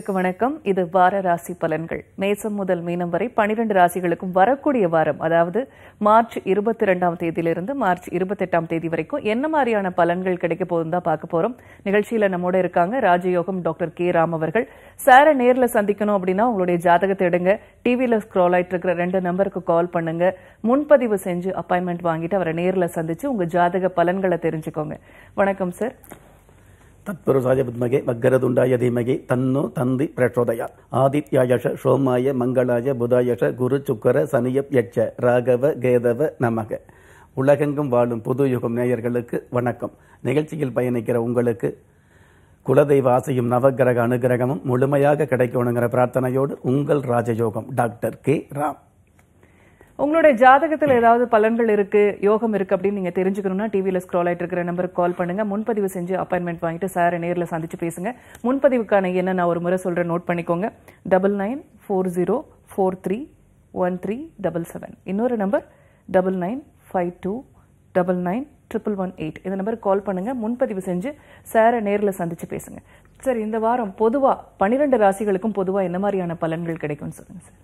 நேயர்களுக்கு வணக்கம். இது வார ராசி பலன்கள். மேசம் முதல் மீனம் வரை பனிரெண்டு ராசிகளுக்கும் வரக்கூடிய வாரம் அதாவது மார்ச் இருபத்தி ரெண்டாம் தேதியிலிருந்து மார்ச் இருபத்தெட்டாம் தேதி வரைக்கும் என்ன மாதிரியான பலன்கள் கிடைக்க போகுதுன்னு தான் பார்க்க போறோம். நிகழ்ச்சியில நம்மோட இருக்காங்க ராஜயோகம் டாக்டர் கே ராம் அவர்கள். சாரை நேர்ல சந்திக்கணும் அப்படின்னா உங்களுடைய ஜாதகத்தை எடுங்க. டிவியில ஸ்க்ரோல் ஆயிட்டு இருக்கிற ரெண்டு நம்பருக்கு கால் பண்ணுங்க. முன்பதிவு செஞ்சு அப்பாயின்மெண்ட் வாங்கிட்டு அவரை நேர்ல சந்திச்சு உங்க ஜாதக பலன்களை தெரிஞ்சுக்கோங்க. வணக்கம் சார் தத்புருஷாய வித்மகே வக்கரதுண்டாய தீமகி தன்னு தந்தி பிரச்சோதயா ஆதித்யாயஷ சோமாய மங்களாய புதாயஷ குரு சுக்கர சனியப் யட்ச ராகவ கேதவ நமக உலகெங்கும் வாழும் புது யுகம் நேயர்களுக்கு வணக்கம். நிகழ்ச்சியில் பயணிக்கிற உங்களுக்கு குலதெய்வ ஆசையும் நவகிரக அனுகிரகமும் முழுமையாக கிடைக்கணுங்கிற பிரார்த்தனையோடு உங்கள் ராஜயோகம் டாக்டர் கே ராம். உங்களுடைய ஜாதகத்தில் ஏதாவது பலன்கள் இருக்கு யோகம் இருக்கு அப்படின்னு நீங்க தெரிஞ்சுக்கணும்னா டிவியில ஸ்க்ரோல் ஆயிட்டு இருக்கிற நம்பருக்கு கால் பண்ணுங்க. முன்பதிவு செஞ்சு அப்பாயின்மெண்ட் வாங்கிட்டு சார் நேரில் சந்திச்சு பேசுங்க. முன்பதிவுக்கான என்ன நான் ஒரு முறை சொல்றேன் நோட் பண்ணிக்கோங்க. Double nine four zero four three one three double seven இன்னொரு number double nine five two double nine triple one eight இந்த நம்பருக்கு கால் பண்ணுங்க. முன்பதிவு செஞ்சு சாரை நேரில் சந்திச்சு பேசுங்க. சார் இந்த வாரம் பொதுவாக பன்னிரெண்டு ராசிகளுக்கும் பொதுவாக என்ன மாதிரியான பலன்கள் கிடைக்கும்னு சொல்லுங்கள் சார்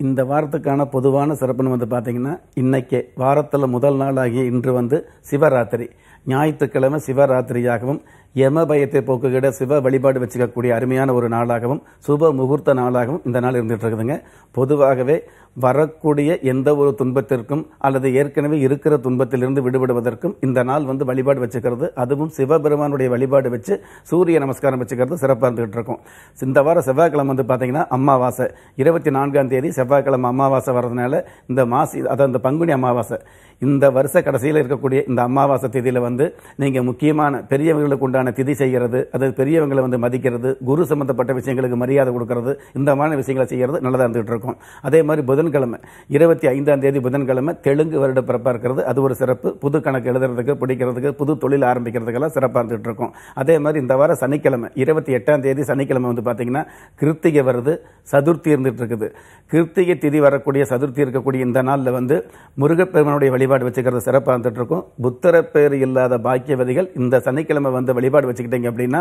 இந்த வாரத்துக்கான பொதுவான சிறப்புன்னு வந்து பார்த்தீங்கன்னா இன்னைக்கு வாரத்தில் முதல் நாள் இன்று வந்து சிவராத்திரி. ஞாயிற்றுக்கிழமை சிவராத்திரியாகவும் யம பயத்தை போக்குகிட சிவ வழிபாடு வச்சுக்கக்கூடிய அருமையான ஒரு நாளாகவும் சுப முகூர்த்த நாளாகவும் இந்த நாள் இருந்துட்டு இருக்குதுங்க பொதுவாகவே வரக்கூடிய எந்த ஒரு துன்பத்திற்கும் அல்லது ஏற்கனவே இருக்கிற துன்பத்திலிருந்து விடுபடுவதற்கும் இந்த நாள் வந்து வழிபாடு வச்சுக்கிறது. அதுவும் சிவபெருமானுடைய வழிபாடு வச்சு சூரிய நமஸ்காரம் வச்சுக்கிறது சிறப்பாக இருந்துகிட்டு இருக்கும் இந்த வாரம் செவ்வாய்க்கிழமை வந்து பார்த்தீங்கன்னா அமாவாசை. இருபத்தி நான்காம் தேதி செவ்வாய்க்கிழமை அமாவாசை வர்றதுனால இந்த மாசி அதாவது இந்த பங்குனி அமாவாசை. இந்த வருஷ கடைசியில் இருக்கக்கூடிய இந்த அமாவாசை திதியில் வந்து நீங்கள் முக்கியமான பெரியவங்களுக்கு உண்டான திதி செய்கிறது அது பெரியவங்களை வந்து மதிக்கிறது குரு சம்பந்தப்பட்ட விஷயங்களுக்கு மரியாதை கொடுக்கறது இந்த மாதிரி விஷயங்களை செய்கிறது நல்லதாக இருந்துகிட்டு இருக்கும். அதே மாதிரி புதன்கிழமை இருபத்தி ஐந்தாம் தேதி புதன்கிழமை தெலுங்கு வருட பிறப்பாக இருக்கிறது. அது ஒரு சிறப்பு. புது கணக்கு எழுதுறதுக்கு பிடிக்கிறதுக்கு புது தொழில் ஆரம்பிக்கிறதுக்கெல்லாம் சிறப்பாக இருந்துகிட்டு இருக்கும். அதே மாதிரி இந்த வாரம் சனிக்கிழமை இருபத்தி எட்டாம் தேதி சனிக்கிழமை வந்து பார்த்தீங்கன்னா கிருத்திகை வருது சதுர்த்தி இருந்துகிட்டு இருக்குது. கிருத்திகை திதி வரக்கூடிய சதுர்த்தி இருக்கக்கூடிய இந்த நாளில் வந்து முருகப்பெருமனுடைய வழிபாடு வச்சுக்கிறது சிறப்பாக வந்துட்டு இருக்கும் புத்தர பேர் இல்லாத பாக்கியவதிகள் இந்த சனிக்கிழமை வந்து வழிபாடு வச்சுக்கிட்டீங்க அப்படின்னா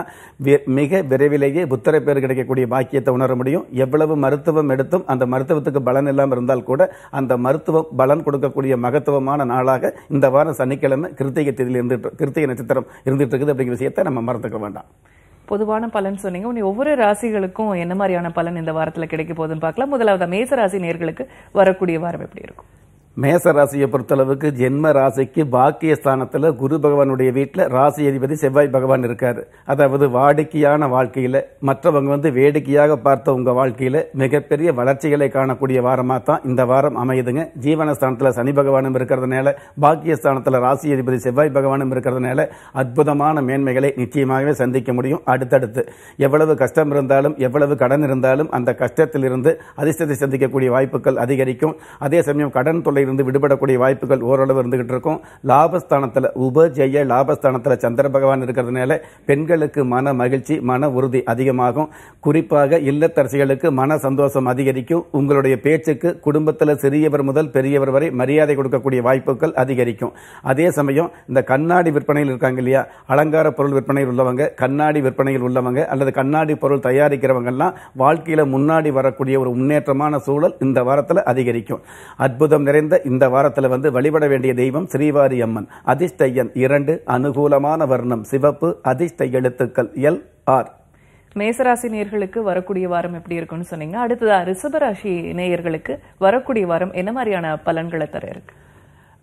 மிக விரைவிலேயே புத்தர பேர் கிடைக்கக்கூடிய பாக்கியத்தை உணர முடியும். எவ்வளவு மருத்துவம் எடுத்தும் அந்த மருத்துவத்துக்கு பலன் இல்லாமல் இருந்தால் கூட அந்த மருத்துவம் பலன் கொடுக்கக்கூடிய மகத்துவமான நாளாக இந்த வாரம் சனிக்கிழமை கிருத்திகை திதியில் இருந்துட்டு கிருத்திகை நட்சத்திரம் இருந்துட்டு இருக்குது அப்படிங்கிற விஷயத்தை நம்ம மறந்துக்க வேண்டாம். பொதுவான பலன் சொன்னீங்க. உன்னை ஒவ்வொரு ராசிகளுக்கும் என்ன மாதிரியான பலன் இந்த வாரத்தில் கிடைக்க போகுதுன்னு பார்க்கலாம். முதலாவது மேச ராசி நேர்களுக்கு வரக்கூடிய வாரம் எப்படி இருக்கும்? மேச ராசியை பொறுத்தளவுக்கு ஜென்ம ராசிக்கு பாக்கிய ஸ்தானத்தில் குரு பகவானுடைய வீட்டில் ராசி அதிபதி செவ்வாய் பகவான் இருக்கார். அதாவது வாடிக்கையான வாழ்க்கையில் மற்றவங்க வந்து வேடிக்கையாக பார்த்த உங்கள் வாழ்க்கையில் மிகப்பெரிய வளர்ச்சிகளை காணக்கூடிய வாரமாக தான் இந்த வாரம் அமையுதுங்க. ஜீவனஸ்தானத்தில் சனி பகவானும் இருக்கிறதுனால பாக்கியஸ்தானத்தில் ராசி அதிபதி செவ்வாய் பகவானும் இருக்கிறதுனால அற்புதமான மேன்மைகளை நிச்சயமாகவே சந்திக்க முடியும். அடுத்தடுத்து எவ்வளவு கஷ்டம் இருந்தாலும் எவ்வளவு கடன் இருந்தாலும் அந்த கஷ்டத்திலிருந்து அதிர்ஷ்டத்தை சந்திக்கக்கூடிய வாய்ப்புகள் அதிகரிக்கும். அதே சமயம் கடன் இருந்து விடுபடக்கூடிய வாய்ப்புகள் ஓரளவு இருந்துகிட்டு இருக்கும். லாபஸ்தானத்தில் உபஜெய லாபஸ்தானத்தில் சந்திர பகவான் இருக்கிறதுனால பெண்களுக்கு மன மகிழ்ச்சி மன உறுதி அதிகமாகும். குறிப்பாக இல்லத்தரசிகளுக்கு மன சந்தோஷம் அதிகரிக்கும். உங்களுடைய பேச்சுக்கு குடும்பத்தில் சிறியவர் முதல் பெரியவர் வரை மரியாதை கொடுக்கக்கூடிய வாய்ப்புகள் அதிகரிக்கும். அதே சமயம் இந்த கண்ணாடி விற்பனையில் இருக்காங்க இல்லையா? அலங்கார பொருள் விற்பனையில் உள்ளவங்க கண்ணாடி விற்பனையில் உள்ளவங்க அல்லது கண்ணாடி பொருள் தயாரிக்கிறவங்கெல்லாம் வாழ்க்கையில் முன்னாடி வரக்கூடிய ஒரு முன்னேற்றமான சூழல் இந்த வாரத்தில் அதிகரிக்கும். அற்புதம் நிறைந்த இந்த வாரத்தில் வந்து வழிபட வேண்டிய தெய்வம் ஸ்ரீவாரி அம்மன். அதிர்ஷ்ட இரண்டு அனுகூலமான வர்ணம் சிவப்பு அதிர்ஷ்ட எழுத்துக்கள் எல் ஆர். மேசராசி நேயர்களுக்கு வரக்கூடிய வாரம் எப்படி இருக்குன்னு சொன்னீங்க. அடுத்ததா ரிஷபராசி நேயர்களுக்கு வரக்கூடிய வாரம் என்ன மாதிரியான பலன்களை தர இருக்கு?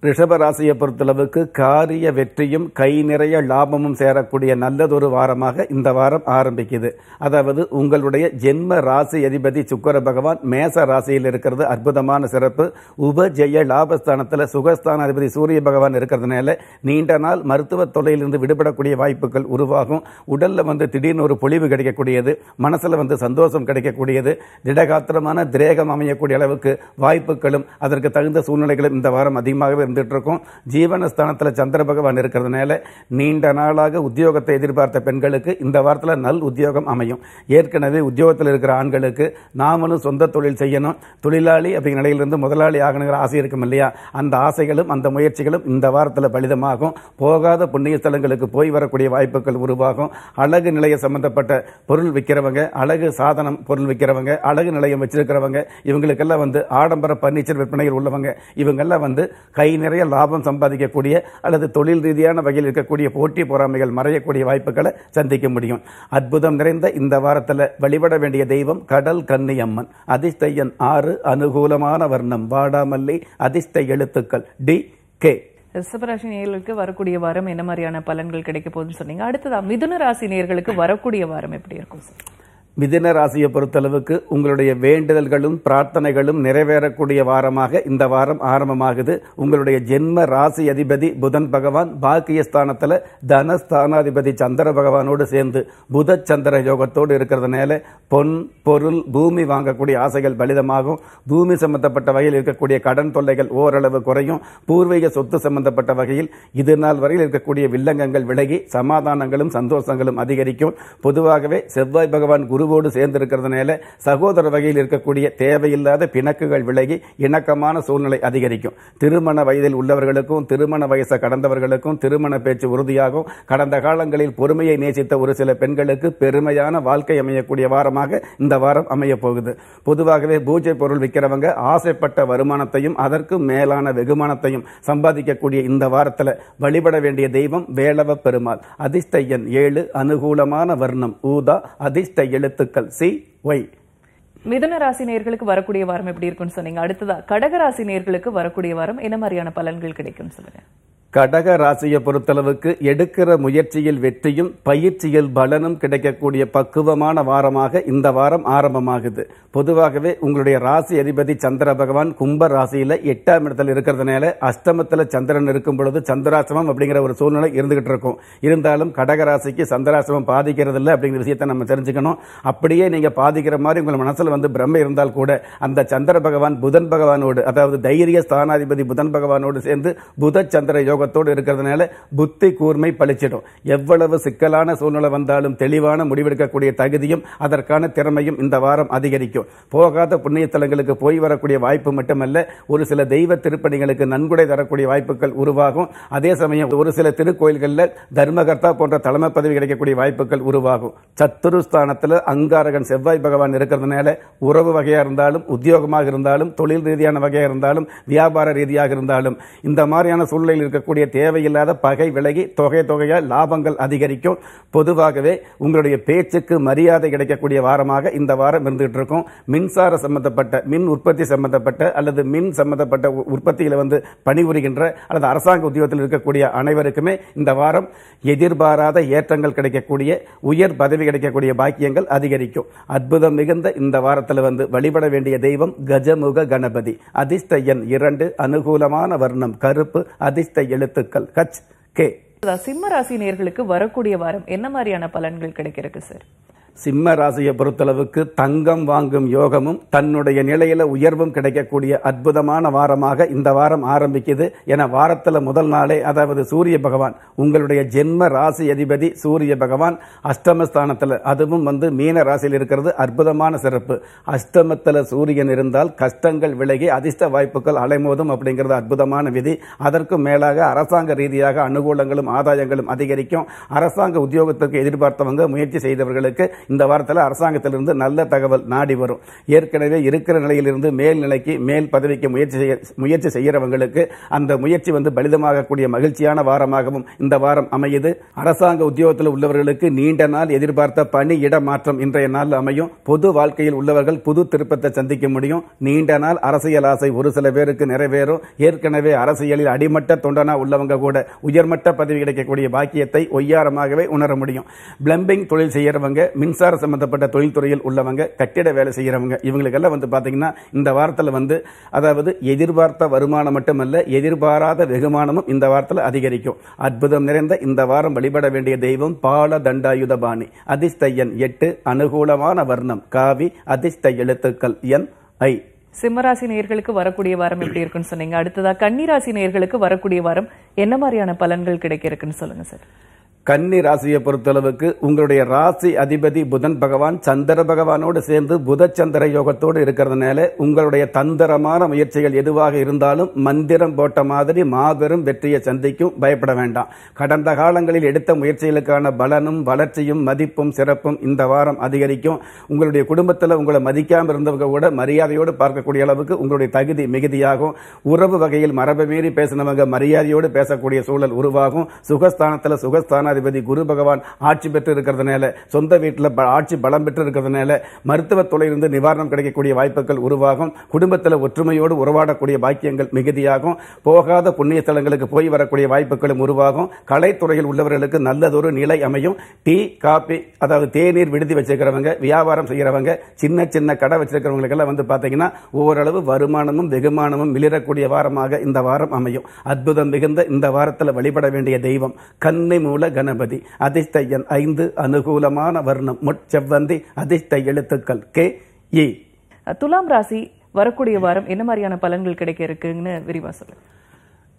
ரிஷபராசியை பொறுத்தளவுக்கு காரிய வெற்றியும் கை நிறைய லாபமும் சேரக்கூடிய நல்லதொரு வாரமாக இந்த வாரம் ஆரம்பிக்குது. அதாவது உங்களுடைய ஜென்ம ராசி அதிபதி சுக்கர பகவான் மேச ராசியில் இருக்கிறது. அற்புதமான சிறப்பு. உபஜெய லாபஸ்தானத்தில் சுகஸ்தான அதிபதி சூரிய பகவான் இருக்கிறதுனால நீண்ட நாள் மருத்துவ தொல்லையிலிருந்து விடுபடக்கூடிய வாய்ப்புகள் உருவாகும். உடலில் வந்து திடீர்னு ஒரு பொழிவு கிடைக்கக்கூடியது. மனசில் வந்து சந்தோஷம் கிடைக்கக்கூடியது. திடகாத்திரமான திரேகம் அமையக்கூடிய அளவுக்கு வாய்ப்புகளும் அதற்கு தகுந்த சூழ்நிலைகளும் இந்த வாரம் அதிகமாகவே இருந்துட்டு இருக்கும் ஜீவனஸ்தானத்தில் சந்திர பகவான் இருக்கிறதுனால நீண்ட நாளாக உத்தியோகத்தை எதிர்பார்த்த பெண்களுக்கு இந்த வாரத்தில் நல் உத்தியோகம் அமையும். ஏற்கனவே உத்தியோகத்தில் இருக்கிற ஆண்களுக்கு நாமளும் சொந்த தொழில் செய்யணும். தொழிலாளி அப்படிங்கிற நிலையிலிருந்து முதலாளி ஆகணுங்கிற ஆசை இருக்கும் இல்லையா? அந்த ஆசைகளும் அந்த முயற்சிகளும் இந்த வாரத்தில் பலிதமாகும். போகாத புண்ணிய ஸ்தலங்களுக்கு போய் வரக்கூடிய வாய்ப்புகள் உருவாகும். அழகு நிலையம் சம்பந்தப்பட்ட பொருள் விற்கிறவங்க அழகு சாதனம் பொருள் விற்கிறவங்க அழகு நிலையம் வச்சிருக்கிறவங்க இவங்களுக்கெல்லாம் வந்து ஆடம்பர பர்னிச்சர் விற்பனையில் உள்ளவங்க இவங்கெல்லாம் வந்து கை நிறைய லாபம் சம்பாதிக்கக்கூடிய அல்லது தொழில் ரீதியான வகையில் இருக்கக்கூடிய போட்டி பொறாமைகள் மறையக்கூடிய வாய்ப்புகளை சந்திக்க முடியும். அற்புதம் நிறைந்த இந்த வாரத்தில் வழிபட வேண்டிய தெய்வம் கடல் கன்னி அம்மன். அதிர்ஷ்டையன் ஆறு அனுகூலமான வர்ணம். வாடாமல்லி அதிர்ஷ்ட எழுத்துக்கள். D K. ரிஷபராசி நேர்களுக்கு வரக்கூடிய வாரம் என்ன மாதிரியான பலன்கள் கிடைக்க போகுதுன்னு சொன்னீங்க. அடுத்ததா மிதுன ராசி நேர்களுக்கு வரக்கூடிய வாரம் எப்படி இருக்கும் சார்? மிதின ராசியை பொறுத்தளவுக்கு உங்களுடைய வேண்டுதல்களும் பிரார்த்தனைகளும் நிறைவேறக்கூடிய வாரமாக இந்த வாரம் ஆரம்பமாகுது. உங்களுடைய ஜென்ம ராசி அதிபதி புதன் பகவான் பாக்கியஸ்தானத்தில் தனஸ்தானாதிபதி சந்திர பகவானோடு சேர்ந்து புத சந்திர யோகத்தோடு இருக்கிறதுனால பொன் பொருள் பூமி வாங்கக்கூடிய ஆசைகள் பலிதமாகும். பூமி சம்பந்தப்பட்ட வகையில் இருக்கக்கூடிய கடன் தொல்லைகள் ஓரளவு குறையும். பூர்வீக சொத்து சம்பந்தப்பட்ட வகையில் இது நாள் வரையில் இருக்கக்கூடிய வில்லங்கங்கள் விலகி சமாதானங்களும் சந்தோஷங்களும் அதிகரிக்கும். பொதுவாகவே செவ்வாய் பகவான் குரு குருவோடு சேர்ந்திருக்கிறதுனால சகோதர வகையில் இருக்கக்கூடிய தேவையில்லாத பிணக்குகள் விலகி இணக்கமான சூழ்நிலை அதிகரிக்கும். திருமண வயதில் உள்ளவர்களுக்கும் திருமண வயசை கடந்தவர்களுக்கும் திருமண பேச்சு உறுதியாகும். கடந்த காலங்களில் பொறுமையை நேசித்த ஒரு சில பெண்களுக்கு பெருமையான வாழ்க்கை அமையக்கூடிய வாரமாக இந்த வாரம் அமைய போகுது. பொதுவாகவே பூஜை பொருள் விற்கிறவங்க ஆசைப்பட்ட வருமானத்தையும் அதற்கு மேலான வெகுமானத்தையும் சம்பாதிக்கக்கூடிய இந்த வாரத்தில் வழிபட வேண்டிய தெய்வம் வேளவ பெருமாள். அதிர்ஷ்ட எண் ஏழு அனுகூலமான வர்ணம் ஊதா அதிர்ஷ்ட எழுத்துக்கள் சி ஒய் மிதுன ராசி நேர்களுக்கு வரக்கூடிய வாரம் எப்படி இருக்கும்னு சொன்னீங்க. அடுத்ததா கடக ராசி நேர்களுக்கு வரக்கூடிய வாரம் என்ன மாதிரியான பலன்கள் கிடைக்கும் சொல்லுங்க. கடக ராசியை பொறுத்தளவுக்கு எடுக்கிற முயற்சியில் வெற்றியும் பயிற்சியில் பலனும் கிடைக்கக்கூடிய பக்குவமான வாரமாக இந்த வாரம் ஆரம்பமாகுது. பொதுவாகவே உங்களுடைய ராசி அதிபதி சந்திர பகவான் கும்ப ராசியில எட்டாம் இடத்துல இருக்கிறதுனால அஷ்டமத்தில் சந்திரன் இருக்கும் பொழுது சந்திராசிரமம் அப்படிங்கிற ஒரு சூழ்நிலை இருந்துகிட்டு இருக்கும். இருந்தாலும் கடக ராசிக்கு சந்திராசிரமம் பாதிக்கிறது இல்லை அப்படிங்கிற விஷயத்தை நம்ம தெரிஞ்சுக்கணும். அப்படியே நீங்க பாதிக்கிற மாதிரி உங்கள் மனசில் வந்து பிரம்ம இருந்தால் கூட அந்த சந்திர பகவான் புதன் பகவானோடு அதாவது தைரிய ஸ்தானாதிபதி புதன் பகவானோடு சேர்ந்து புத சந்திர யோகத்தோடு இருக்கிறதுனால புத்தி கூர்மை பளிச்சிடும் எவ்வளவு சிக்கலான சூழ்நிலை வந்தாலும் தெளிவான முடிவெடுக்கக்கூடிய தகுதியும் அதற்கான திறமையும் இந்த வாரம் அதிகரிக்கும். போகாத புண்ணிய தலங்களுக்கு போய் வரக்கூடிய வாய்ப்பு மட்டுமல்ல ஒரு சில தெய்வ திருப்பணிகளுக்கு நன்கொடை தரக்கூடிய வாய்ப்புகள் உருவாகும். அதே சமயம் ஒரு சில திருக்கோயில்களில் தர்மகர்த்தா போன்ற தலைமை பதவி கிடைக்கக்கூடிய வாய்ப்புகள் உருவாகும். சத்துருஸ்தானத்தில் அங்காரகன் செவ்வாய் பகவான் இருக்கிறதுனால உறவு வகையாக இருந்தாலும் உத்தியோகமாக இருந்தாலும் தொழில் ரீதியான வகையாக இருந்தாலும் வியாபார ரீதியாக இருந்தாலும் இந்த மாதிரியான சூழ்நிலையில் இருக்கக்கூடிய தேவையில்லாத பகை விலகி தொகை தொகையால் லாபங்கள் அதிகரிக்கும். பொதுவாகவே உங்களுடைய பேச்சுக்கு மரியாதை கிடைக்கக்கூடிய வாரமாக இந்த வாரம் இருந்துகிட்டு இருக்கும். மின்சார சம்பந்தப்பட்ட மின் உற்பத்தி சம்பந்தப்பட்ட அல்லது மின் சம்பந்தப்பட்ட உ- வந்து பணிபுரிகின்ற அல்லது அரசாங்க உத்தியோகத்தில் இருக்கக்கூடிய அனைவருக்குமே இந்த வாரம் எதிர்பாராத ஏற்றங்கள் கிடைக்கக்கூடிய உயர் பதவி கிடைக்கக்கூடிய பாக்கியங்கள் அதிகரிக்கும். அற்புதம் மிகுந்த இந்த வாரத்தில் வந்து வழிபட வேண்டிய தெய்வம் கஜமுக கணபதி. அதிர்ஷ்ட எண் இரண்டு அனுகூலமான வர்ணம் கருப்பு அதிர்ஷ்ட எழுத்துக்கள் ஹச் கே. சிம்ம ராசி நேர்களுக்கு வரக்கூடிய வாரம் என்ன மாதிரியான பலன்கள் கிடைக்கிறதுக்கு சார்? சிம்ம ராசியை பொறுத்தளவுக்கு தங்கம் வாங்கும் யோகமும் தன்னுடைய நிலையில உயர்வும் கிடைக்கக்கூடிய அற்புதமான வாரமாக இந்த வாரம் ஆரம்பிக்குது. என வாரத்தில் முதல் நாளே அதாவது சூரிய பகவான் உங்களுடைய ஜென்ம ராசி அதிபதி சூரிய பகவான் அஷ்டமஸ்தானத்தில் அதுவும் வந்து மீன ராசியில் இருக்கிறது அற்புதமான சிறப்பு. அஷ்டமத்தில் சூரியன் இருந்தால் கஷ்டங்கள் விலகி அதிர்ஷ்ட வாய்ப்புகள் அலைமோதும் அப்படிங்கிறது அற்புதமான விதி. அதற்கும் மேலாக அரசாங்க ரீதியாக அனுகூலங்களும் ஆதாயங்களும் அதிகரிக்கும். அரசாங்க உத்தியோகத்துக்கு எதிர்பார்த்தவங்க முயற்சி செய்தவர்களுக்கு இந்த வாரத்தில் அரசாங்கத்திலிருந்து நல்ல தகவல் நாடி வரும். ஏற்கனவே இருக்கிற நிலையிலிருந்து மேல் நிலைக்கு மேல் பதவிக்கு முயற்சி செய்ய முயற்சி செய்கிறவங்களுக்கு அந்த முயற்சி வந்து பலிதமாகக்கூடிய மகிழ்ச்சியான வாரமாகவும் இந்த வாரம் அமையுது. அரசாங்க உத்தியோகத்தில் உள்ளவர்களுக்கு நீண்ட நாள் எதிர்பார்த்த பணி இட மாற்றம் இன்றைய நாள் அமையும். பொது வாழ்க்கையில் உள்ளவர்கள் புது திருப்பத்தை சந்திக்க முடியும். நீண்ட நாள் அரசியல் ஆசை ஒரு சில பேருக்கு நிறைவேறும். ஏற்கனவே அரசியலில் அடிமட்ட தொண்டனா உள்ளவங்க கூட உயர்மட்ட பதவி கிடைக்கக்கூடிய பாக்கியத்தை ஒய்யாரமாகவே உணர முடியும். பிளம்பிங் தொழில் செய்யறவங்க மின்சார சம்பந்தப்பட்ட தொழில்துறையில் உள்ளவங்க கட்டிட வேலை செய்யறவங்க இவங்களுக்கெல்லாம் வந்து பாத்தீங்கன்னா இந்த வாரத்தில் வந்து அதாவது எதிர்பார்த்த வருமானம் மட்டுமல்ல எதிர்பாராத வெகுமானமும் இந்த வாரத்தில் அதிகரிக்கும். அற்புதம் நிறைந்த இந்த வாரம் வழிபட வேண்டிய தெய்வம் பால தண்டாயுதபாணி அதிர்ஷ்ட எட்டு அனுகூலமான வர்ணம். காவி அதிர்ஷ்ட எழுத்துக்கள் என் ஐ. சிம்மராசி நேயர்களுக்கு வரக்கூடிய வாரம் எப்படி இருக்குன்னு சொன்னீங்க. அடுத்ததா கன்னிராசி நேயர்களுக்கு வரக்கூடிய வாரம் என்ன மாதிரியான பலன்கள் கிடைக்க இருக்குன்னு சொல்லுங்க சார். கன்னி ராசியை பொறுத்தளவுக்கு உங்களுடைய ராசி அதிபதி புதன் பகவான் சந்திர பகவானோடு சேர்ந்து புதச்சந்திர யோகத்தோடு இருக்கிறதுனால உங்களுடைய தந்திரமான முயற்சிகள் எதுவாக இருந்தாலும் மந்திரம் போட்ட மாதிரி மாபெரும் வெற்றியை சந்திக்கும். பயப்பட வேண்டாம். கடந்த காலங்களில் எடுத்த முயற்சிகளுக்கான பலனும் வளர்ச்சியும் மதிப்பும் சிறப்பும் இந்த வாரம் அதிகரிக்கும். உங்களுடைய குடும்பத்தில் உங்களை மதிக்காமல் இருந்தவங்க கூட மரியாதையோடு பார்க்கக்கூடிய அளவுக்கு உங்களுடைய தகுதி மிகுதியாகும். உறவு வகையில் மரபு மீறி பேசினவங்க மரியாதையோடு பேசக்கூடிய சூழல் உருவாகும். சுகஸ்தானத்தில் சுகஸ்தானாதிபதி குரு பகவான் ஆட்சி பெற்று இருக்கிறதுனால சொந்த வீட்டில் ஆட்சி பலம் பெற்று இருக்கிறதுனால மருத்துவத் துறையிலிருந்து நிவாரணம் கிடைக்கக்கூடிய வாய்ப்புகள் உருவாகும். குடும்பத்தில் ஒற்றுமையோடு உறவாடக்கூடிய பாக்கியங்கள் மிகுதியாகும். போகாத புண்ணிய ஸ்தலங்களுக்கு போய் வரக்கூடிய வாய்ப்புகளும் உருவாகும். கலைத்துறையில் உள்ளவர்களுக்கு நல்லதொரு நிலை அமையும். டீ காபி அதாவது தேநீர் விடுதி வச்சிருக்கிறவங்க வியாபாரம் செய்கிறவங்க சின்ன சின்ன கடை வச்சிருக்கிறவங்களுக்கெல்லாம் வந்து பார்த்தீங்கன்னா ஓரளவு வருமானமும் வெகுமானமும் மிளிரக்கூடிய வாரமாக இந்த வாரம் அமையும். அற்புதம் மிகுந்த இந்த வாரத்தில் வழிபட வேண்டிய தெய்வம். கண்ணை மூல கணபதி. அதிர்ஷ்ட எண் ஐந்து அனுகூலமான வர்ணம். முட்செவ்வந்தி அதிர்ஷ்ட எழுத்துக்கள். K E. துலாம் ராசி வரக்கூடிய வாரம் என்ன மாதிரியான பலன்கள் கிடைக்க இருக்குன்னு விரிவா சொல்லுங்க.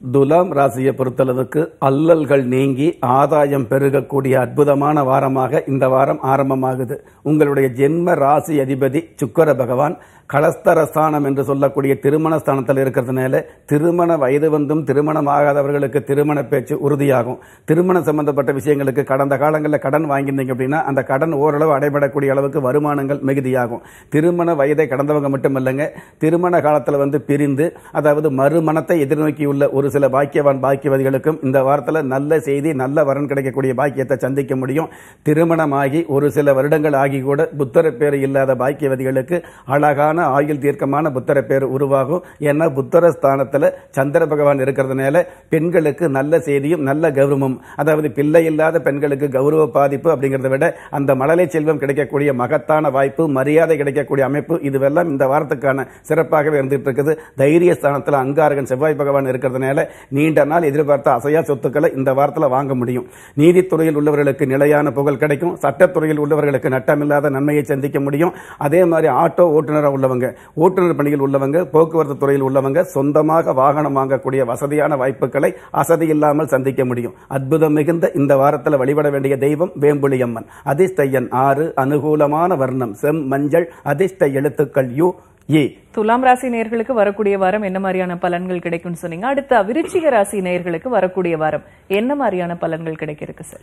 துலாம் ராசியை பொறுத்தளவுக்கு அல்லல்கள் நீங்கி ஆதாயம் பெருகக்கூடிய அற்புதமான வாரமாக இந்த வாரம் ஆரம்பமாகுது. உங்களுடைய ஜென்ம ராசி அதிபதி சுக்கர பகவான் கலஸ்தரஸ்தானம் என்று சொல்லக்கூடிய திருமண ஸ்தானத்தில் இருக்கிறதுனால திருமண வயது வந்தும் திருமணம் ஆகாதவர்களுக்கு திருமண பேச்சு உறுதியாகும். திருமணம் சம்பந்தப்பட்ட விஷயங்களுக்கு கடந்த காலங்களில் கடன் வாங்கியிருந்தீங்க அப்படின்னா அந்த கடன் ஓரளவு அடைபடக்கூடிய அளவுக்கு வருமானங்கள் மிகுதியாகும். திருமண வயதை கடந்தவங்க மட்டும் இல்லைங்க திருமண காலத்தில் வந்து பிரிந்து அதாவது மறுமணத்தை எதிர்நோக்கியுள்ள ஒரு ஒரு சில பாக்கியவான் பாக்கியவதிகளுக்கும் இந்த வாரத்தில் நல்ல செய்தி நல்ல வரன் கிடைக்கக்கூடிய பாக்கியத்தை சந்திக்க முடியும். திருமணமாகி ஒரு சில வருடங்கள் ஆகி கூட புத்தர பேர் இல்லாத பாக்கியவதிகளுக்கு அழகான ஆயுள் தீர்க்கமான புத்தர பேர் உருவாகும். ஏன்னா புத்தர ஸ்தானத்தில் சந்திர பகவான் இருக்கிறதுனால பெண்களுக்கு நல்ல செய்தியும் நல்ல கௌரவமும் அதாவது பிள்ளை இல்லாத பெண்களுக்கு கௌரவ பாதிப்பு அப்படிங்கிறத விட அந்த மழலை செல்வம் கிடைக்கக்கூடிய மகத்தான வாய்ப்பு மரியாதை கிடைக்கக்கூடிய அமைப்பு இதுவெல்லாம் இந்த வாரத்துக்கான சிறப்பாகவே இருந்துட்டு இருக்குது. தைரிய ஸ்தானத்தில் அங்காரகன் செவ்வாய் பகவான் இருக்கிறதுனால நீண்ட நாள் எதிர்பார்த்த அசையா சொத்துக்களை இந்த வாரத்தில் வாங்க முடியும். நீதித்துறையில் உள்ளவர்களுக்கு நிலையான புகழ் கிடைக்கும். சட்டத்துறையில் உள்ளவர்களுக்கு நட்டமில்லாத நன்மையை சந்திக்க முடியும். அதே மாதிரி ஆட்டோ ஓட்டுநராக உள்ளவங்க ஓட்டுநர் பணியில் உள்ளவங்க போக்குவரத்து துறையில் உள்ளவங்க சொந்தமாக வாகனம் வாங்கக்கூடிய வசதியான வாய்ப்புகளை அசதி இல்லாமல் சந்திக்க முடியும். அற்புதம் மிகுந்த இந்த வாரத்தில் வழிபட வேண்டிய தெய்வம் வேம்புலி அம்மன். அதிர்ஷ்ட எண் ஆறு அனுகூலமான வர்ணம். செம் மஞ்சள் அதிர்ஷ்ட எழுத்துக்கள் யு. ஏ. துலாம் ராசி நேயர்களுக்கு வரக்கூடிய வாரம் என்ன மாதிரியான பலன்கள் கிடைக்கும்னு சொன்னீங்க. அடுத்த விருச்சிக ராசி நேயர்களுக்கு வரக்கூடிய வாரம் என்ன மாதிரியான பலன்கள் கிடைக்க இருக்கு சார்?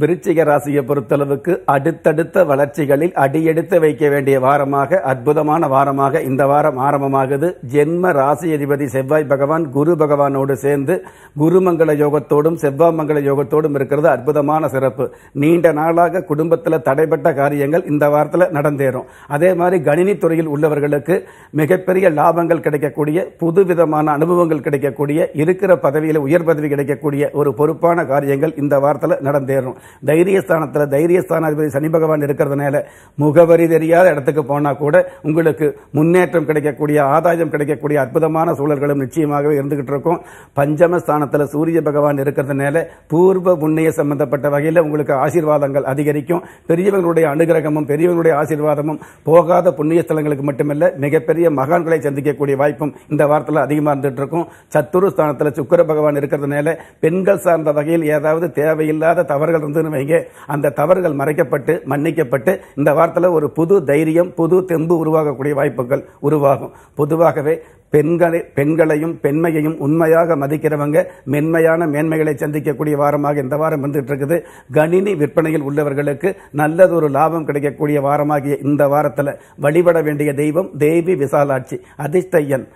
விருச்சிக ராசியை பொறுத்தளவுக்கு அடுத்தடுத்த வளர்ச்சிகளில் அடியெடுத்து வைக்க வேண்டிய வாரமாக அற்புதமான வாரமாக இந்த வாரம் ஆரம்பமாகுது. ஜென்ம ராசி அதிபதி செவ்வாய் பகவான் குரு பகவானோடு சேர்ந்து குருமங்கள யோகத்தோடும் செவ்வாய் மங்கள யோகத்தோடும் இருக்கிறது அற்புதமான சிறப்பு. நீண்ட நாளாக குடும்பத்தில் தடைப்பட்ட காரியங்கள் இந்த வாரத்தில் நடந்தேறும். அதே மாதிரி கணினி துறையில் உள்ளவர்களுக்கு மிகப்பெரிய லாபங்கள் கிடைக்கக்கூடிய புதுவிதமான அனுபவங்கள் கிடைக்கக்கூடிய இருக்கிற பதவியில் உயர் பதவி கிடைக்கக்கூடிய ஒரு பொறுப்பான காரியங்கள் இந்த வாரத்தில் நடந்தேறும். தைரியஸ்தானத்தில் தைரியஸ்தானாதிபதி சனி பகவான் இருக்கிறதுனால முகவரி தெரியாத இடத்துக்கு போனா கூட உங்களுக்கு முன்னேற்றம் கிடைக்கக்கூடிய ஆதாயம் கிடைக்கக்கூடிய அற்புதமான சூழல்களும் நிச்சயமாகவே இருந்துகிட்டு இருக்கும். பஞ்சமஸ்தானத்தில் சூரிய பகவான் இருக்கிறதுனால பூர்வ புண்ணிய சம்பந்தப்பட்ட வகையில் உங்களுக்கு ஆசீர்வாதங்கள் அதிகரிக்கும். பெரியவங்களுடைய அனுகிரகமும் பெரியவங்களுடைய ஆசீர்வாதமும் போகாத புண்ணிய ஸ்தலங்களுக்கு மட்டுமல்ல மிகப்பெரிய மகான்களை சந்திக்கக்கூடிய வாய்ப்பும் இந்த வாரத்தில் அதிகமாக இருந்துட்டு இருக்கும். சத்துரு ஸ்தானத்தில் சுக்கர பகவான் இருக்கிறதுனால பெண்கள் சார்ந்த வகையில் ஏதாவது தேவையில்லாத தவறுகள் இருந்ததுன்னு வைங்க. அந்த தவறுகள் மறைக்கப்பட்டு மன்னிக்கப்பட்டு இந்த வாரத்தில் ஒரு புது தைரியம் புது தெம்பு உருவாகக்கூடிய வாய்ப்புகள் உருவாகும். பொதுவாகவே பெண்களை பெண்களையும் பெண்மையையும் உண்மையாக மதிக்கிறவங்க மென்மையான மேன்மைகளை சந்திக்கக்கூடிய வாரமாக இந்த வாரம் வந்துட்டு இருக்குது கணினி விற்பனையில் உள்ளவர்களுக்கு நல்லதொரு லாபம் கிடைக்கக்கூடிய வாரமாகிய இந்த வாரத்தில் வழிபட வேண்டிய தெய்வம் தேவி விசாலாட்சி அதிர்ஷ்டையன்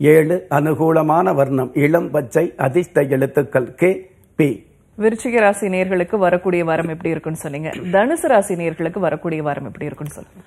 ஏழு அனுகூலமான வர்ணம் இளம் பச்சை அதிர்ஷ்ட எழுத்துக்கள் கே பி. விருச்சிக ராசி நேர்களுக்கு வரக்கூடிய வாரம் எப்படி இருக்குன்னு சொன்னீங்க தனுசு ராசி நேர்களுக்கு வரக்கூடிய வாரம் எப்படி இருக்குன்னு சொல்லுங்க.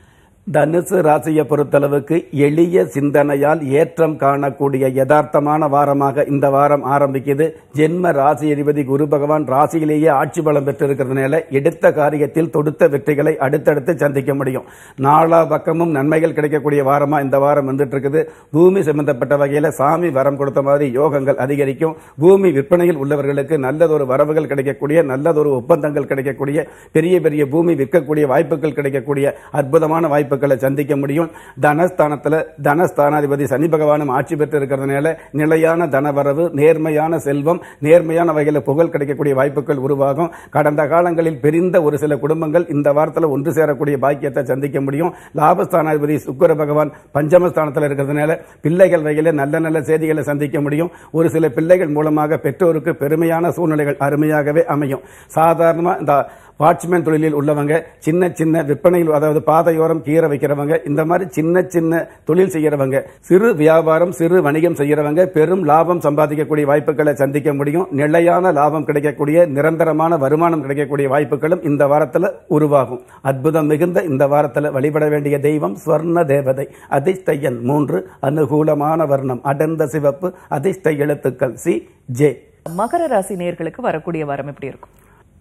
தனுசு ராசியை பொறுத்தளவுக்கு எளிய சிந்தனையால் ஏற்றம் காணக்கூடிய யதார்த்தமான வாரமாக இந்த வாரம் ஆரம்பிக்குது. ஜென்ம ராசி அதிபதி குரு பகவான் ராசியிலேயே ஆட்சி பலம் பெற்றிருக்கிறதுனால எடுத்த காரியத்தில் தொடுத்த வெற்றிகளை அடுத்தடுத்து சந்திக்க முடியும். நாலா பக்கமும் நன்மைகள் கிடைக்கக்கூடிய வாரமாக இந்த வாரம் வந்துட்டு இருக்குது பூமி சம்பந்தப்பட்ட வகையில் சாமி வரம் கொடுத்த மாதிரி யோகங்கள் அதிகரிக்கும். பூமி விற்பனையில் உள்ளவர்களுக்கு நல்லதொரு வரவுகள் கிடைக்கக்கூடிய நல்லதொரு ஒப்பந்தங்கள் கிடைக்கக்கூடிய பெரிய பெரிய பூமி விற்கக்கூடிய வாய்ப்புகள் கிடைக்கக்கூடிய அற்புதமான வாய்ப்புகள் வாய்ப்புகளை சந்திக்க முடியும். தனஸ்தானத்தில் தனஸ்தானாதிபதி சனி பகவானும் ஆட்சி பெற்று இருக்கிறதுனால நிலையான தனவரவு நேர்மையான செல்வம் நேர்மையான வகையில் புகழ் கிடைக்கக்கூடிய வாய்ப்புகள் உருவாகும். கடந்த காலங்களில் பிரிந்த ஒரு சில குடும்பங்கள் இந்த வாரத்தில் ஒன்று சேரக்கூடிய பாக்கியத்தை சந்திக்க முடியும். லாபஸ்தானாதிபதி சுக்கர பகவான் பஞ்சமஸ்தானத்தில் இருக்கிறதுனால பிள்ளைகள் வகையில் நல்ல நல்ல செய்திகளை சந்திக்க முடியும். ஒரு சில பிள்ளைகள் மூலமாக பெற்றோருக்கு பெருமையான சூழ்நிலைகள் அருமையாகவே அமையும். சாதாரணமாக இந்த வாட்ச்மேன் தொழிலில் உள்ளவங்க சின்ன சின்ன விற்பனையில் அதாவது பாதையோரம் கீரை வைக்கிறவங்க இந்த மாதிரி சின்ன சின்ன தொழில் செய்யறவங்க சிறு வியாபாரம் சிறு வணிகம் செய்யறவங்க பெரும் லாபம் சம்பாதிக்கக்கூடிய வாய்ப்புகளை சந்திக்க முடியும். நிலையான லாபம் கிடைக்கக்கூடிய நிரந்தரமான வருமானம் கிடைக்கக்கூடிய வாய்ப்புகளும் இந்த வாரத்தில் உருவாகும். அற்புதம் மிகுந்த இந்த வாரத்தில் வழிபட வேண்டிய தெய்வம் ஸ்வர்ண தேவதை அதிஷ்டையன் மூன்று அனுகூலமான வர்ணம் அடர்ந்த சிவப்பு அதிர்ஷ்ட எழுத்துக்கள் சி ஜே. மகர ராசி நேர்களுக்கு வரக்கூடிய வாரம் எப்படி இருக்கும்?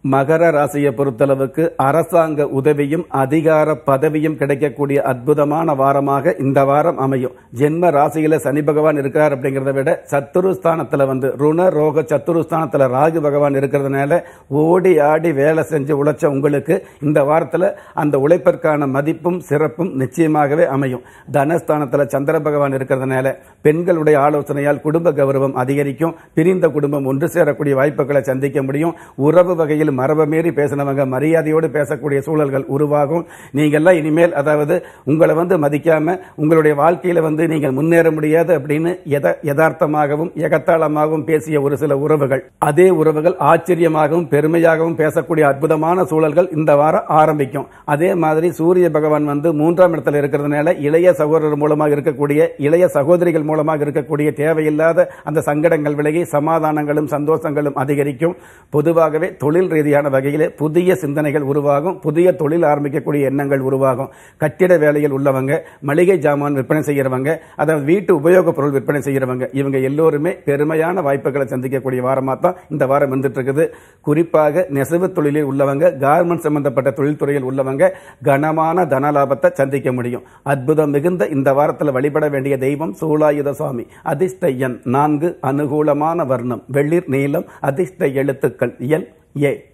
மகர ராசியை பொறுத்தளவுக்கு அரசாங்க உதவியும் அதிகார பதவியும் கிடைக்கக்கூடிய அற்புதமான வாரமாக இந்த வாரம் அமையும். ஜென்ம ராசியில சனி பகவான் இருக்கிறார் அப்படிங்கிறத விட சத்துருஸ்தானத்துல வந்து ருண ரோக சத்துருஸ்தானத்துல ராகு பகவான் இருக்கிறதுனால ஓடி ஆடி வேலை செஞ்சு உழைச்ச உங்களுக்கு இந்த வாரத்துல அந்த உழைப்பிற்கான மதிப்பும் சிறப்பும் நிச்சயமாகவே அமையும். தனஸ்தானத்துல சந்திர பகவான் இருக்கிறதுனால பெண்களுடைய ஆலோசனையால் குடும்ப கௌரவம் அதிகரிக்கும். பிரிந்த குடும்பம் ஒன்று சேரக்கூடிய வாய்ப்புகளை சந்திக்க முடியும். உறவு வகையில் மரபை மீறி பேசினவங்க மரியாதையோடு பேசக்கூடிய சூழல்கள் உருவாகும். நீங்கள்லாம் இனிமேல் அதாவது உங்களை வந்து மதிக்காம உங்களுடைய வாழ்க்கையில வந்து நீங்கள் முன்னேற முடியாது அப்படின்னு எத யதார்த்தமாகவும் எகத்தாளமாகவும் பேசிய ஒரு சில உறவுகள். அதே உறவுகள் ஆச்சரியமாகவும் பெருமையாகவும் பேசக்கூடிய அற்புதமான சூழல்கள் இந்த வாரம் ஆரம்பிக்கும். அதே மாதிரி சூரிய பகவான் வந்து மூன்றாம் இடத்துல இருக்கிறதுனால இளைய சகோதரர் மூலமாக இருக்கக்கூடிய இளைய சகோதரிகள் மூலமாக இருக்கக்கூடிய தேவையில்லாத அந்த சங்கடங்கள் விலகி சமாதானங்களும் சந்தோஷங்களும் அதிகரிக்கும். பொதுவாகவே தொழில் ரீதியான வகையில் புதிய சிந்தனைகள் உருவாகும் புதிய தொழில் ஆரம்பிக்கக்கூடிய எண்ணங்கள் உருவாகும். கட்டிட வேலையில் உள்ளவங்க மளிகை ஜாமான் விற்பனை செய்யறவங்க அதாவது வீட்டு உபயோகப் பொருள் விற்பனை செய்யறவங்க இவங்க எல்லோருமே பெருமையான வாய்ப்புகளை சந்திக்கக்கூடிய வாரமாக தான் இந்த வாரம் வந்துட்டு இருக்குது குறிப்பாக நெசவு தொழிலில் உள்ளவங்க கார்மெண்ட் சம்பந்தப்பட்ட தொழில்துறையில் உள்ளவங்க கனமான தன லாபத்தை சந்திக்க முடியும். அற்புதம் மிகுந்த இந்த வாரத்தில் வழிபட வேண்டிய தெய்வம் சூலாயுத சுவாமி. அதிர்ஷ்ட எண் நான்கு அனுகூலமான வர்ணம் வெள்ளிர் நீளம் அதிர்ஷ்ட எழுத்துக்கள் எல் ஏ.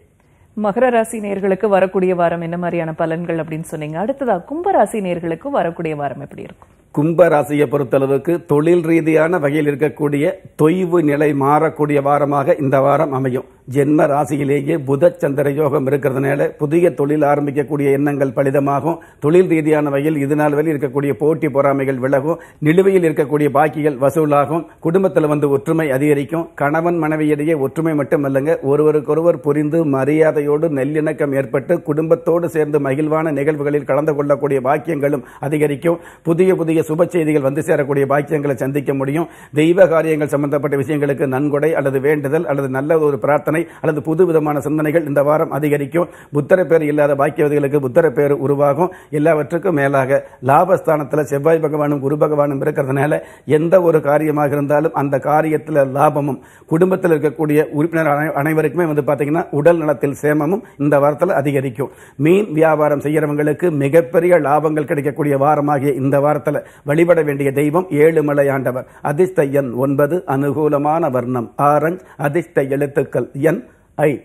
மகர ராசி நேர்களுக்கு வரக்கூடிய வாரம் என்ன மாதிரியான பலன்கள் அப்படின்னு சொன்னீங்க? அடுத்ததா கும்ப ராசி நேர்களுக்கு வரக்கூடிய வாரம் எப்படி இருக்கும்? கும்ப ராசியை பொறுத்தளவுக்கு தொழில் ரீதியான வகையில் இருக்கக்கூடிய தொய்வு நிலை மாறக்கூடிய வாரமாக இந்த வாரம் அமையும். ஜென்ம ராசியிலேயே புத சந்திர யோகம் இருக்கிறதுனால புதிய தொழில் ஆரம்பிக்கக்கூடிய எண்ணங்கள் பலிதமாகும். தொழில் ரீதியான வகையில் இது நாள் வரை இருக்கக்கூடிய போட்டி பொறாமைகள் விலகும். நிலுவையில் இருக்கக்கூடிய பாக்கிகள் வசூலாகும். குடும்பத்தில் வந்து ஒற்றுமை அதிகரிக்கும். கணவன் மனைவியிடையே ஒற்றுமை மட்டுமல்லங்க ஒருவருக்கொருவர் புரிந்து மரியாதையோடு நல்லிணக்கம் ஏற்பட்டு குடும்பத்தோடு சேர்ந்து மகிழ்வான நிகழ்வுகளில் கலந்து கொள்ளக்கூடிய பாக்கியங்களும் அதிகரிக்கும். புதிய புதிய சுப செய்திகள் வந்து சேரக்கூடிய பாக்கியங்களை சந்திக்க முடியும். தெய்வ காரியங்கள் சம்பந்தப்பட்ட விஷயங்களுக்கு நன்கொடை அல்லது வேண்டுதல் அல்லது நல்ல ஒரு பிரார்த்தனை அல்லது புது விதமான சிந்தனைகள் இந்த வாரம் அதிகரிக்கும். புத்தர பேர் இல்லாத பாக்கியவதிகளுக்கு புத்தர பேர் உருவாகும். எல்லாவற்றுக்கும் மேலாக லாபஸ்தானத்தில் செவ்வாய் பகவானும் குரு பகவானும் இருக்கிறதுனால எந்த ஒரு காரியமாக இருந்தாலும் அந்த காரியத்தில் லாபமும் குடும்பத்தில் இருக்கக்கூடிய உறுப்பினர் அனை- அனைவருக்குமே வந்து பார்த்தீங்கன்னா உடல் நலத்தில் சேமமும் இந்த வாரத்தில் அதிகரிக்கும். மீன் வியாபாரம் செய்கிறவங்களுக்கு மிகப்பெரிய லாபங்கள் கிடைக்கக்கூடிய வாரமாகிய இந்த வாரத்தில் வழிபட வேண்டிய தெய்வம் ஏழுமலை ஆண்டவர் அதிர்ஷ்ட எண் ஒன்பது அனுகூலமான வர்ணம் ஆரஞ்ச் அதிர்ஷ்ட எழுத்துக்கள் என் ஐ.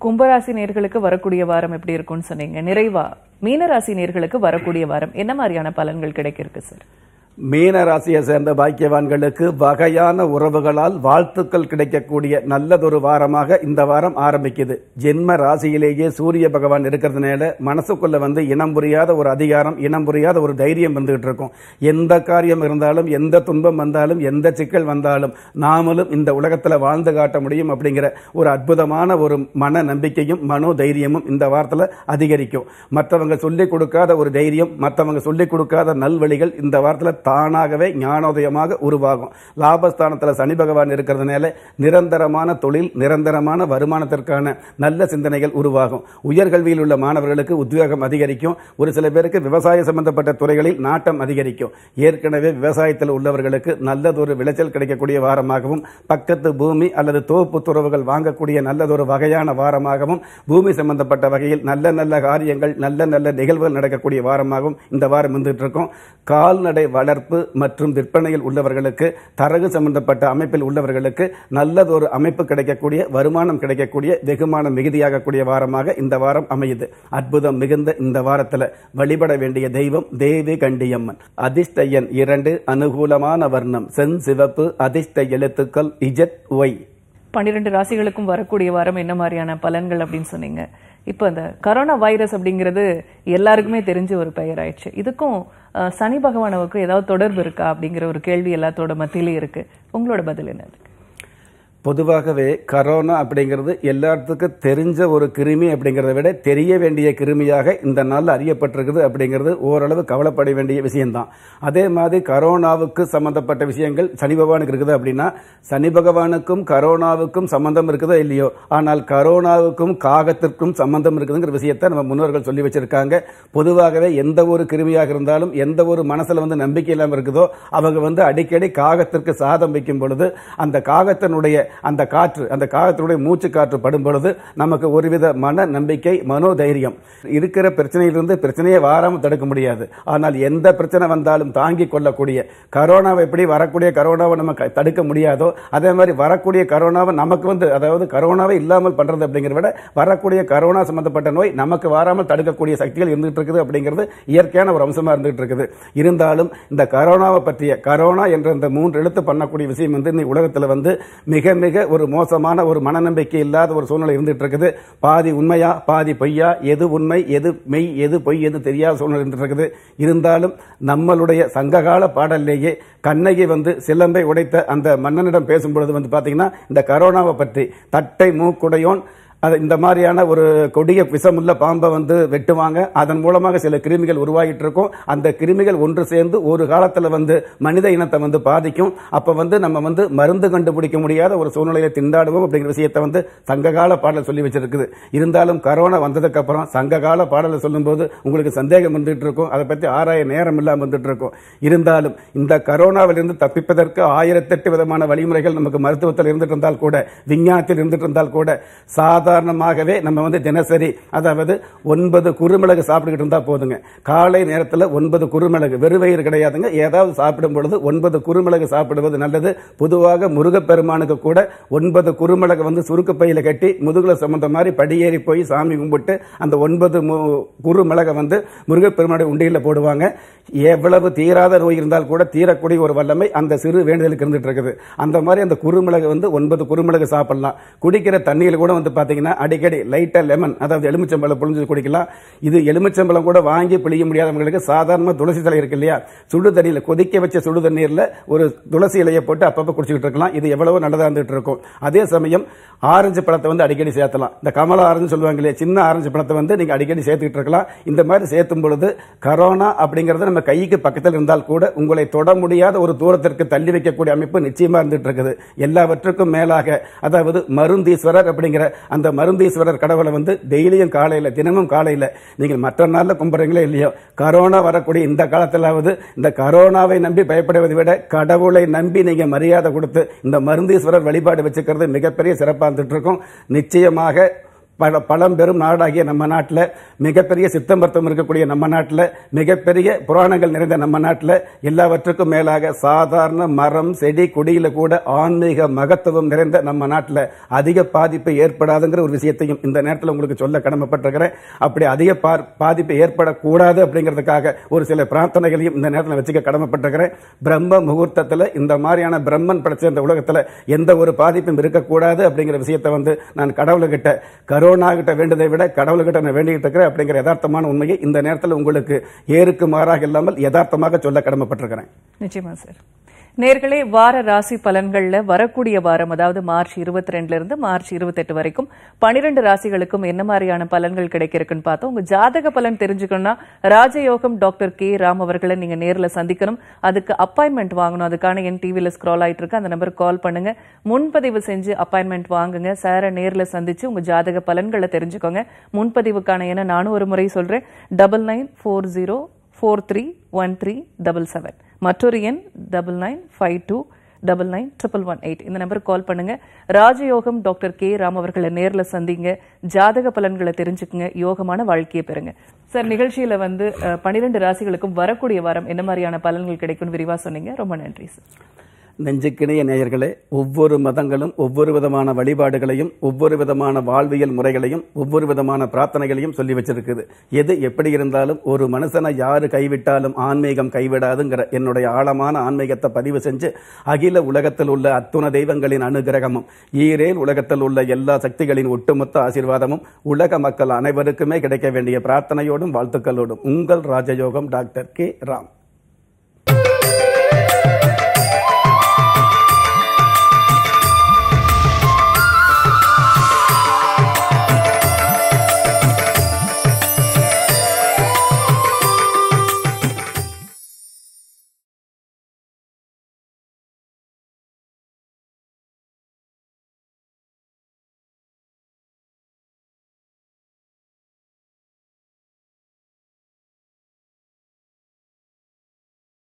கும்பராசி நேர்களுக்கு வரக்கூடிய வாரம் எப்படி இருக்கும்னு சொன்னீங்க? நிறைவா. மீனராசி நேர்களுக்கு வரக்கூடிய வாரம் என்ன மாதிரியான பலன்கள் கிடைக்க இருக்கு சார்? மீன ராசியை சேர்ந்த பாக்கியவான்களுக்கு வகையான உறவுகளால் வாழ்த்துக்கள் கிடைக்கக்கூடிய நல்லதொரு வாரமாக இந்த வாரம் ஆரம்பிக்குது. ஜென்ம ராசியிலேயே சூரிய பகவான் இருக்கிறதுனால மனசுக்குள்ள வந்து இனம் புரியாத ஒரு அதிகாரம் இனம் புரியாத ஒரு தைரியம் வந்துகிட்டு இருக்கும். எந்த காரியம் இருந்தாலும் எந்த துன்பம் வந்தாலும் எந்த சிக்கல் வந்தாலும் நாமளும் இந்த உலகத்தில் வாழ்ந்து காட்ட முடியும் அப்படிங்கிற ஒரு அற்புதமான ஒரு மன நம்பிக்கையும் மனோ தைரியமும் இந்த வாரத்தில் அதிகரிக்கும். மற்றவங்க சொல்லிக் கொடுக்காத ஒரு தைரியம் மற்றவங்க சொல்லிக் கொடுக்காத நல்வழிகள் இந்த வாரத்தில் தானாகவே ஞானோதயமாக உருவாகும். லாபஸ்தானத்தில் சனி பகவான் இருக்கிறதுனால நிரந்தரமான தொழில் நிரந்தரமான வருமானத்திற்கான நல்ல சிந்தனைகள் உருவாகும். உயர்கல்வியில் உள்ள மாணவர்களுக்கு உத்வேகம் அதிகரிக்கும். ஒரு சில பேருக்கு விவசாய சம்பந்தப்பட்ட துறைகளில் நாட்டம் அதிகரிக்கும். ஏற்கனவே விவசாயத்தில் உள்ளவர்களுக்கு நல்லதொரு விளைச்சல் கிடைக்கக்கூடிய வாரமாகவும் பக்கத்து பூமி அல்லது தோப்பு துறவுகள் வாங்கக்கூடிய நல்லதொரு வகையான வாரமாகவும் பூமி சம்பந்தப்பட்ட வகையில் நல்ல நல்ல காரியங்கள் நல்ல நல்ல நிகழ்வுகள் நடக்கக்கூடிய வாரமாகவும் இந்த வாரம் இருந்துட்டு இருக்கும். கால்நடை வளர் கற்பு மற்றும் விற்பனையில் உள்ளவர்களுக்கு தரகு சம்பந்தப்பட்ட அமைப்பில் உள்ளவர்களுக்கு நல்லதொரு அமைப்பு கிடைக்கக்கூடிய வருமானம் கிடைக்கக்கூடிய வெகுமானம் மிகுதியாகக்கூடிய வாரமாக இந்த வாரம் அமையுது. அற்புதம் மிகுந்த இந்த வாரத்துல வழிபட வேண்டிய தெய்வம் தேவி கண்டியம்மன். அதிர்ஷ்ட இரண்டு அனுகூலமான வர்ணம். சென் சிவப்பு அதிர்ஷ்ட எழுத்துக்கள் இஜத் ஒய். பன்னிரண்டு ராசிகளுக்கும் வரக்கூடிய வாரம் என்ன மாதிரியான பலன்கள் அப்படின்னு சொன்னீங்க. இப்போ இந்த கரோனா வைரஸ் அப்படிங்கிறது எல்லாருக்குமே தெரிஞ்ச ஒரு பெயர் ஆயிடுச்சு இதுக்கும் சனி பகவானுக்கும் ஏதாவது தொடர்பு இருக்கா அப்படிங்கிற ஒரு கேள்வி எல்லாத்தோட மத்தியிலே இருக்கு. உங்களோட பதில் என்ன பொதுவாகவே கரோனா அப்படிங்கிறது எல்லாத்துக்கும் தெரிஞ்ச ஒரு கிருமி அப்படிங்கிறத விட தெரிய வேண்டிய கிருமியாக இந்த நாளில் அறியப்பட்டிருக்குது அப்படிங்கிறது ஓரளவு கவலைப்பட வேண்டிய விஷயம்தான். அதே மாதிரி கரோனாவுக்கு சம்பந்தப்பட்ட விஷயங்கள் சனி பகவானுக்கு இருக்குது அப்படின்னா சனி பகவானுக்கும் கரோனாவுக்கும் சம்பந்தம் இருக்குதோ இல்லையோ? ஆனால் கரோனாவுக்கும் காகத்திற்கும் சம்பந்தம் இருக்குதுங்கிற விஷயத்தை நம்ம முன்னோர்கள் சொல்லி வச்சிருக்காங்க. பொதுவாகவே எந்த ஒரு கிருமியாக இருந்தாலும் எந்த ஒரு மனசில் வந்து நம்பிக்கை இல்லாமல் இருக்குதோ அவங்க வந்து அடிக்கடி காகத்திற்கு சாதம் வைக்கும் பொழுது அந்த காகத்தினுடைய அந்த காற்று அந்த காலத்தினுடைய மூச்சு காற்று படும் பொழுது நமக்கு ஒருவித மன நம்பிக்கை மனோதைரியம். இருக்கிற பிரச்சனையிலிருந்து பிரச்சனையை வாராமல் தடுக்க முடியாது. ஆனால் எந்த பிரச்சனை வந்தாலும் தாங்கி கொள்ளக்கூடிய கரோனாவை எப்படி வரக்கூடிய கரோனாவை நம்ம தடுக்க முடியாதோ அதே மாதிரி வரக்கூடிய கரோனாவை நமக்கு வந்து அதாவது கரோனாவை இல்லாமல் பண்றது அப்படிங்கிறத விட வரக்கூடிய கரோனா சம்பந்தப்பட்ட நோய் நமக்கு வராமல் தடுக்கக்கூடிய சக்திகள் இருந்துகிட்டு இருக்குது அப்படிங்கிறது இயற்கையான ஒரு அம்சமாக இருந்துகிட்டு இருக்குது. இருந்தாலும் இந்த கரோனாவை பற்றிய கரோனா என்ற இந்த மூன்று எழுத்து பண்ணக்கூடிய விஷயம் வந்து இன்னைக்கு உலகத்தில் வந்து மிக மிக ஒரு மோசமான ஒரு மனநம்பிக்கை இல்லாத ஒரு சூழ்நிலை இருந்துட்டு இருக்குது. பாதி உண்மையா பாதி பொய்யா எது உண்மை எது மெய் எது பொய் எது தெரியாத சூழ்நிலை இருந்துட்டு இருக்குது. இருந்தாலும் நம்மளுடைய சங்ககால பாடல்லேயே கண்ணகி வந்து சிலம்பை உடைத்த அந்த மன்னனிடம் பேசும்பொழுது வந்து பார்த்தீங்கன்னா இந்த கரோனாவை பற்றி தட்டை மூக்குடையோன் அது இந்த மாதிரியான ஒரு கொடிய விஷமுள்ள பாம்பை வந்து வெட்டுவாங்க. அதன் மூலமாக சில கிருமிகள் உருவாகிட்டு இருக்கும் அந்த கிருமிகள் ஒன்று சேர்ந்து ஒரு காலத்தில் வந்து மனித இனத்தை வந்து பாதிக்கும். அப்போ வந்து நம்ம வந்து மருந்து கண்டுபிடிக்க முடியாத ஒரு சூழ்நிலையை திண்டாடுவோம் அப்படிங்கிற விஷயத்தை வந்து சங்ககால பாடல் சொல்லி வச்சிருக்குது. இருந்தாலும் கரோனா வந்ததுக்கப்புறம் சங்ககால பாடலை சொல்லும்போது உங்களுக்கு சந்தேகம் வந்துட்டு இருக்கும் அதை பற்றி ஆராய நேரம் இல்லாமல் வந்துட்டு இருக்கும் இருந்தாலும் இந்த கரோனாவிலிருந்து தப்பிப்பதற்கு ஆயிரத்தெட்டு விதமான வழிமுறைகள் நமக்கு மருத்துவத்தில் இருந்துட்டு இருந்தால் கூட விஞ்ஞானத்தில் இருந்துட்டு இருந்தால் கூட சாதாரணமாகவே நம்ம வந்து தினசரி அதாவது ஒன்பது குறுமிளகு சாப்பிட்டுக்கிட்டு இருந்தா போதுங்க. காலை நேரத்தில் ஒன்பது குறுமிளகு. வெறுவயிறு கிடையாதுங்க. ஏதாவது சாப்பிடும் பொழுது ஒன்பது குறுமிளகு சாப்பிடுவது நல்லது. பொதுவாக முருகப்பெருமானுக்கு கூட ஒன்பது குறுமிளகு வந்து சுருக்கு பையில கட்டி முதுகுல சம்மந்த மாதிரி படியேறி போய் சாமி கும்பிட்டு அந்த ஒன்பது மு- குறுமிளகை வந்து முருகப்பெருமானுடைய உண்டியில் போடுவாங்க. எவ்வளவு தீராத நோய் இருந்தால் கூட தீரக்கூடிய ஒரு வல்லமை அந்த சிறு வேண்டுதலுக்கு இருந்துட்டு இருக்குது. அந்த மாதிரி அந்த குறுமிளகு வந்து ஒன்பது குறுமிளகு சாப்பிடலாம். குடிக்கிற தண்ணியில் கூட வந்து பாத்தீங்கன்னா அடிக்கடி லைட்டா லெமன் அதாவது எலுமிச்சம்பழம் புழிஞ்சு குடிக்கலாம். இது எலுமிச்சம்பழம் கூட வாங்கி பிழிய முடியாதவங்களுக்கு சாதாரண துளசி தலை இருக்கு இல்லையா? சுடு தண்ணியில் கொதிக்க வச்ச சுடு தண்ணீர்ல ஒரு துளசி இலையை போட்டு அப்பப்போ குடிச்சிக்கிட்டு இருக்கலாம். இது எவ்வளவோ நல்லதா இருந்துட்டு இருக்கும். அதே சமயம் ஆரஞ்சு பழத்தை வந்து அடிக்கடி சேர்த்தலாம். இந்த கமலா ஆரஞ்சு சொல்லுவாங்க இல்லையா? சின்ன ஆரஞ்சு பழத்தை வந்து நீங்க அடிக்கடி சேர்த்துக்கிட்டு இருக்கலாம். இந்த மாதிரி சேர்த்தும் பொழுது கரோனா அப்படிங்கறது நம்ம கைக்கு பக்கத்தில் இருந்தால் கூட உங்களை தொட முடியாத ஒரு தூரத்திற்கு தள்ளி வைக்கக்கூடிய அமைப்பு நிச்சயமா இருந்துட்டு இருக்குது. எல்லாவற்றுக்கும் மேலாக அதாவது மருந்தீஸ்வரர் அப்படிங்கிற அந்த மருந்தீஸ்வரர் கடவுளை வந்து டெய்லியும் காலையில் தினமும் காலையில் நீங்கள் மற்ற நாளில் கும்பிடுறீங்களோ இல்லையோ கரோனா வரக்கூடிய இந்த காலத்திலாவது இந்த கரோனாவை நம்பி பயப்படுவதை விட கடவுளை நம்பி நீங்கள் மரியாதை கொடுத்து இந்த மருந்தீஸ்வரர் வழிபாடு வச்சுக்கிறது மிகப்பெரிய சிறப்பாக இருந்துட்டு இருக்கும். நிச்சயமாக பல பழம்பெரும் நாடாகிய நம்ம நாட்டில் மிகப்பெரிய சித்த மருத்துவம் இருக்கக்கூடிய நம்ம நாட்டில் மிகப்பெரிய புராணங்கள் நிறைந்த நம்ம நாட்டில் எல்லாவற்றுக்கும் மேலாக சாதாரண மரம் செடி கொடியில் கூட ஆன்மீக மகத்துவம் நிறைந்த நம்ம நாட்டில் அதிக பாதிப்பு ஏற்படாதுங்கிற ஒரு விஷயத்தையும் இந்த நேரத்தில் உங்களுக்கு சொல்ல கடமைப்பட்டிருக்கிறேன். அப்படி அதிக பா- பாதிப்பு ஏற்படக்கூடாது அப்படிங்கிறதுக்காக ஒரு சில பிரார்த்தனைகளையும் இந்த நேரத்தில் வச்சுக்க கடமைப்பட்டிருக்கிறேன். பிரம்ம முகூர்த்தத்தில் இந்த மாதிரியான பிரம்மன் படைச்ச இந்த உலகத்தில் எந்த ஒரு பாதிப்பும் இருக்கக்கூடாது அப்படிங்கிற விஷயத்தை வந்து நான் கடவுள்கிட்ட கரு கிட்ட வேண்டதை விட கடவுள்கிட்ட நான் வேண்டிக்கிட்டு இருக்கிறேன் அப்படிங்கிற யதார்த்தமான உண்மையை இந்த நேரத்தில் உங்களுக்கு ஏருக்கு மாறாக இல்லாமல் யதார்த்தமாக சொல்ல கடமைப்பட்டிருக்கிறேன். நிச்சயமா சார். நேர்களே வார ராசி பலன்கள்ல வரக்கூடிய வாரம் அதாவது மார்ச் இருபத்தி ரெண்டுல இருந்து மார்ச் இருபத்தெட்டு வரைக்கும் பனிரெண்டு ராசிகளுக்கும் என்ன மாதிரியான பலன்கள் கிடைக்கிறதுக்குன்னு பார்த்தோம். உங்க ஜாதக பலன் தெரிஞ்சுக்கணும்னா ராஜயோகம் டாக்டர் கே. ராம் அவர்களை நீங்க நேரில் சந்திக்கணும். அதுக்கு அப்பாயின்மெண்ட் வாங்கணும். அதுக்கான என் டிவியில் ஸ்க்ரால் ஆயிட்டு இருக்கு அந்த நம்பருக்கு கால் பண்ணுங்க. முன்பதிவு செஞ்சு அப்பாயின்மெண்ட் வாங்குங்க. சாரை நேரில் சந்திச்சு உங்க ஜாதக பலன்களை தெரிஞ்சுக்கோங்க. முன்பதிவுக்கான என நானும் ஒரு முறை சொல்றேன். Double nine four zero four three one three double seven. மற்றொரு எண் double nine five two double nine triple one eight இந்த நம்பருக்கு கால் பண்ணுங்க. ராஜயோகம் டாக்டர் கே. ராம் அவர்களை நேரில் சந்திங்க. ஜாதக பலன்களை தெரிஞ்சுக்குங்க. யோகமான வாழ்க்கையை பெறுங்க. சார் நிகழ்ச்சியில வந்து பனிரெண்டு ராசிகளுக்கும் வரக்கூடிய வாரம் என்ன மாதிரியான பலன்கள் கிடைக்கும்னு விரிவா சொன்னீங்க. ரொம்ப நன்றி சார். நெஞ்சுக்கிணைய நேயர்களே ஒவ்வொரு மதங்களும் ஒவ்வொரு விதமான வழிபாடுகளையும் ஒவ்வொரு விதமான வாழ்வியல் முறைகளையும் ஒவ்வொரு விதமான பிரார்த்தனைகளையும் சொல்லி வச்சிருக்குது. எது எப்படி இருந்தாலும் ஒரு மனுஷனை யாரு கைவிட்டாலும் ஆன்மீகம் கைவிடாதுங்கிற என்னுடைய ஆழமான ஆன்மீகத்தை பதிவு செஞ்சு அகில உலகத்தில் உள்ள அத்துண தெய்வங்களின் அனுகிரகமும் ஈரேல் உலகத்தில் உள்ள எல்லா சக்திகளின் ஒட்டுமொத்த ஆசீர்வாதமும் உலக மக்கள் அனைவருக்குமே கிடைக்க வேண்டிய பிரார்த்தனையோடும் வாழ்த்துக்களோடும். உங்கள் ராஜயோகம் டாக்டர் கே. ராம்.